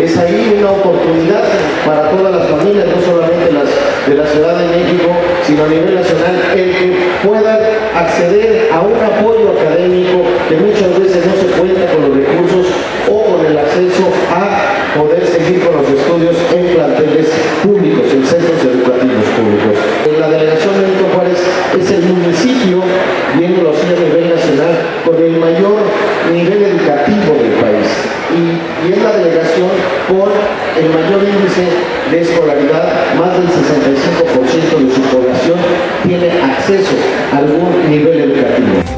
Es ahí una oportunidad para todas las familias, no solamente las de la Ciudad de México, sino a nivel nacional, el que puedan acceder a un apoyo académico que muchas veces no se cuenta con los recursos o con el acceso a poder seguir con los estudios en planteles públicos, en centros educativos públicos. La delegación Benito Juárez es el municipio, viéndolo así a nivel nacional, con el mayor nivel educativo el mayor índice de escolaridad, más del 65% de su población tiene acceso a algún nivel educativo.